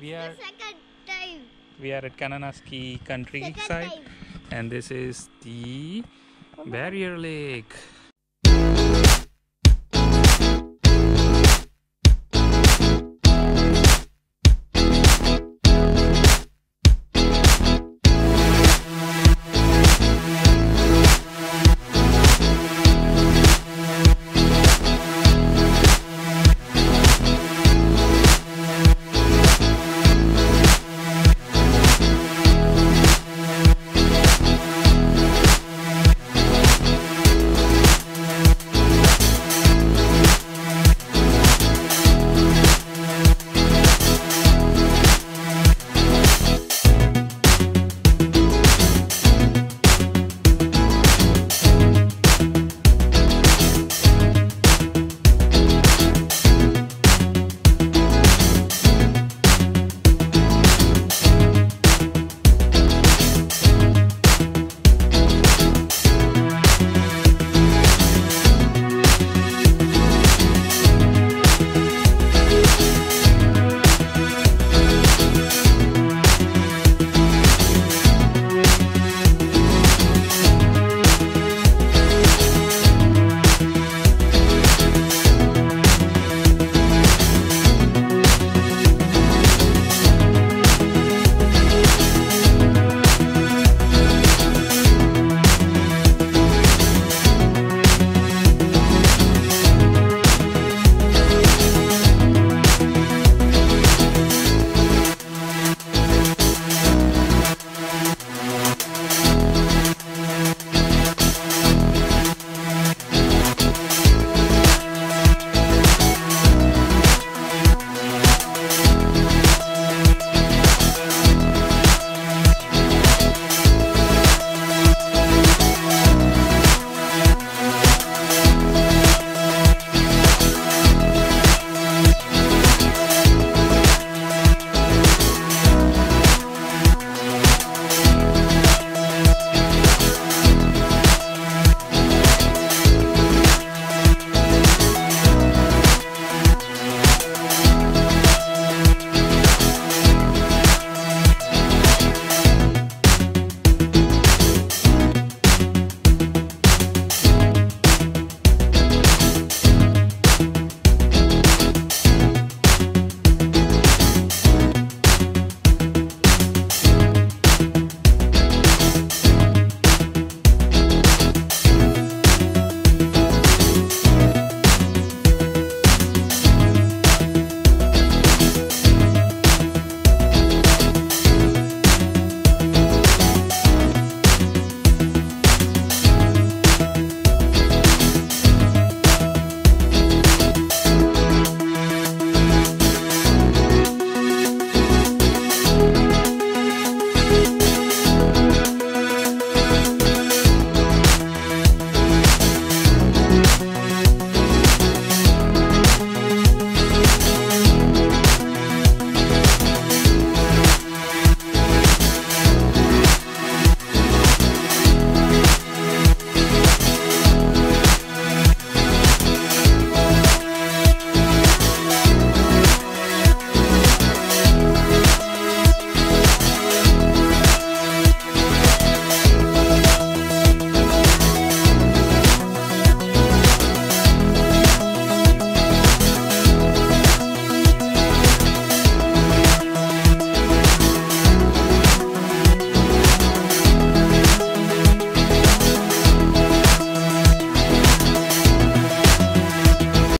We are we are at Kananaski countryside and this is the barrier lake.